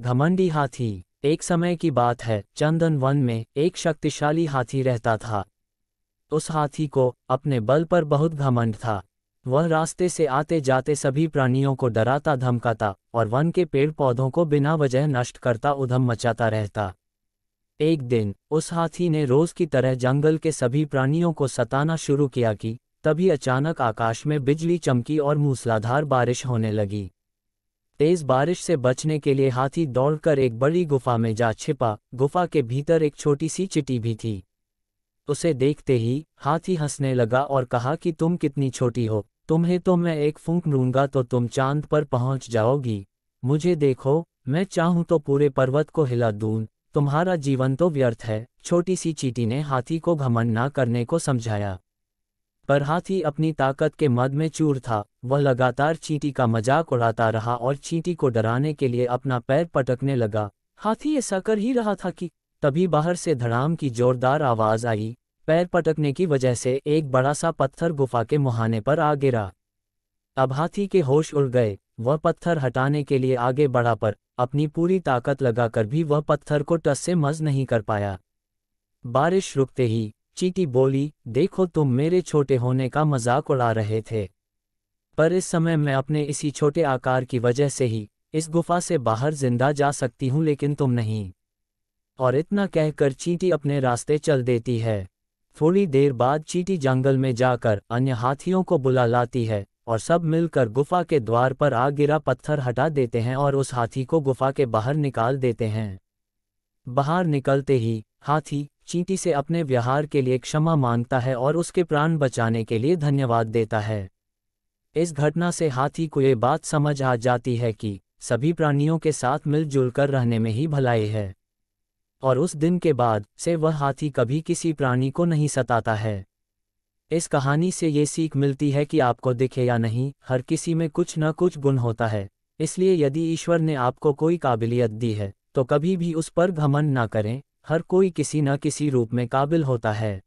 घमंडी हाथी, एक समय की बात है, चंदन वन में एक शक्तिशाली हाथी रहता था। उस हाथी को अपने बल पर बहुत घमंड था। वह रास्ते से आते जाते सभी प्राणियों को डराता, धमकाता और वन के पेड़ पौधों को बिना वजह नष्ट करता, उधम मचाता रहता। एक दिन, उस हाथी ने रोज की तरह जंगल के सभी प्राणियों को सताना शुरू किया कि तभी अचानक आकाश में बिजली चमकी और मूसलाधार बारिश होने लगी। तेज बारिश से बचने के लिए हाथी दौड़कर एक बड़ी गुफा में जा छिपा। गुफा के भीतर एक छोटी सी चिटी भी थी। उसे देखते ही हाथी हंसने लगा और कहा कि तुम कितनी छोटी हो। तुम्हें तो मैं एक फूंक लूँगा तो तुम चाँद पर पहुँच जाओगी। मुझे देखो, मैं चाहूँ तो पूरे पर्वत को हिला दूँ। तुम्हारा जीवन तो व्यर्थ है। छोटी सी चीटी ने हाथी को घमंड ना करने को समझाया। पर हाथी अपनी ताकत के मद में चूर था। वह लगातार चींटी का मज़ाक उड़ाता रहा और चींटी को डराने के लिए अपना पैर पटकने लगा। हाथी ऐसा कर ही रहा था कि तभी बाहर से धड़ाम की जोरदार आवाज़ आई। पैर पटकने की वजह से एक बड़ा सा पत्थर गुफा के मुहाने पर आ गिरा। अब हाथी के होश उड़ गए। वह पत्थर हटाने के लिए आगे बढ़ा पर अपनी पूरी ताकत लगाकर भी वह पत्थर को टस से मज नहीं कर पाया। बारिश रुकते ही चीटी बोली, देखो तुम मेरे छोटे होने का मज़ाक उड़ा रहे थे। पर इस समय मैं अपने इसी छोटे आकार की वजह से ही, इस गुफा से बाहर ज़िंदा जा सकती हूँ, लेकिन तुम नहीं। और इतना कहकर चींटी अपने रास्ते चल देती है। थोड़ी देर बाद चीटी जंगल में जाकर अन्य हाथियों को बुला लाती है, और सब मिलकर गुफा के द्वार पर आ गिरा पत्थर हटा देते हैं और उस हाथी को गुफा के बाहर निकाल देते हैं। बाहर निकलते ही, हाथी चींटी से अपने व्यवहार के लिए क्षमा माँगता है और उसके प्राण बचाने के लिए धन्यवाद देता है। इस घटना से हाथी को ये बात समझ आ जाती है कि सभी प्राणियों के साथ मिलजुल कर रहने में ही भलाई है। और उस दिन के बाद से वह हाथी कभी किसी प्राणी को नहीं सताता है। इस कहानी से ये सीख मिलती है कि आपको दिखे या नहीं, हर किसी में कुछ न कुछ गुण होता है। इसलिए यदि ईश्वर ने आपको कोई काबिलियत दी है तो कभी भी उस पर घमंड ना करें। हर कोई किसी न किसी रूप में काबिल होता है।